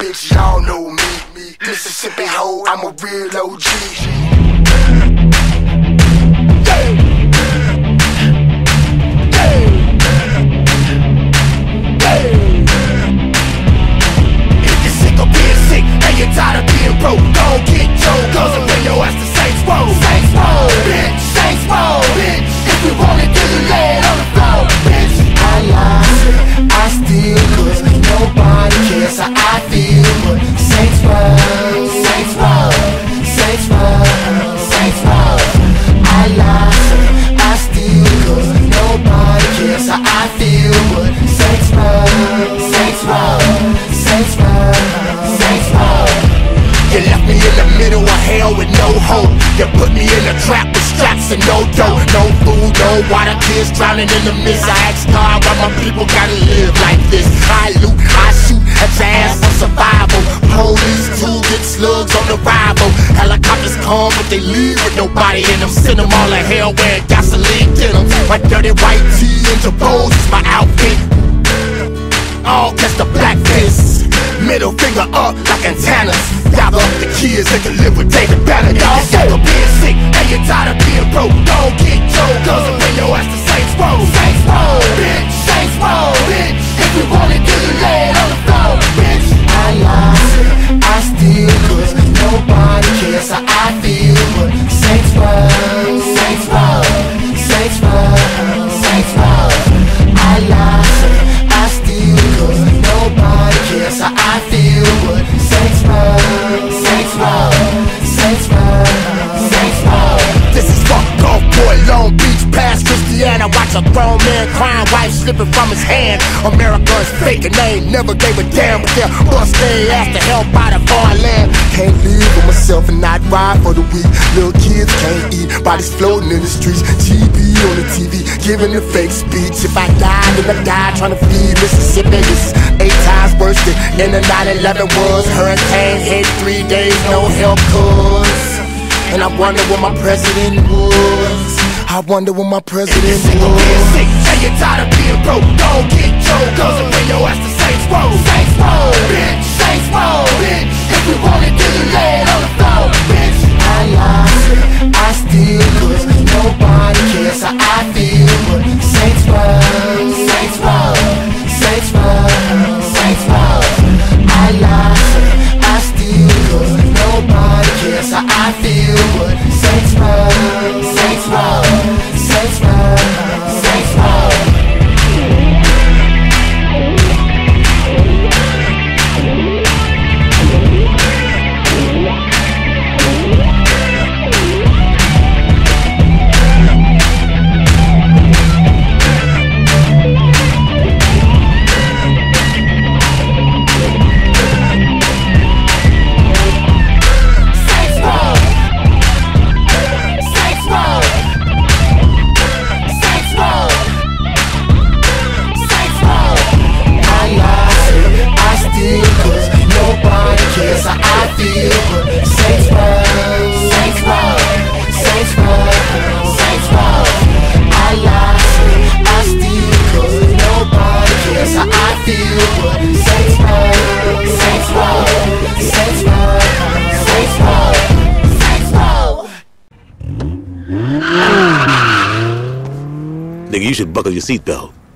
bitch, y'all know me. Mississippi hoe, I'm a real OG. Tired of being broke, get bring your ass Saints. Saints bitch, Saints bitch. If want it, it bitch. I lie, I nobody cares I Saints Row. You left me in the middle of hell with no hope. You put me in a trap with straps and no dough. No food, no water, kids drowning in the mist. I ask God why my people gotta live like this. I loot, I shoot at your ass for survival. Police too get slugs on the rival. Helicopters come, but they leave with nobody in them. Send them all to hell wearing gasoline denim. My dirty white tee Jabos is my outfit all catch the black fist. Middle finger up like antennas. Gather up the kids that can live with David Banner. Y'all sick of being sick and you're Watch a grown man crying, wife slipping from his hand. America's fake and they never gave a damn. But they'll bust their ass to help out a foreign land. Can't live with myself and not ride for the weak. Little kids can't eat, bodies floating in the streets. GB on the TV, giving a fake speech. If I die, then I die trying to feed Mississippi. This is eight times worse than in the 9-11 was. Hurricane hit three days, no help cause. And I wonder what my president was. I wonder what my president. Being sick, and you're tired of being broke. Don't get Joe, cause I'm bring your ass to Saints Row. Saints Row, bitch. Saints Row, bitch. If we want it, then you lay it on the floor, bitch. I lie, I steal, cause nobody cares how I feel. But Saints Row, Saints Row, Saints Row, Saints Row. I lie, I steal, cause nobody cares how I feel. But Saints Row, Saints Row, Saints Row. You should buckle your seatbelt.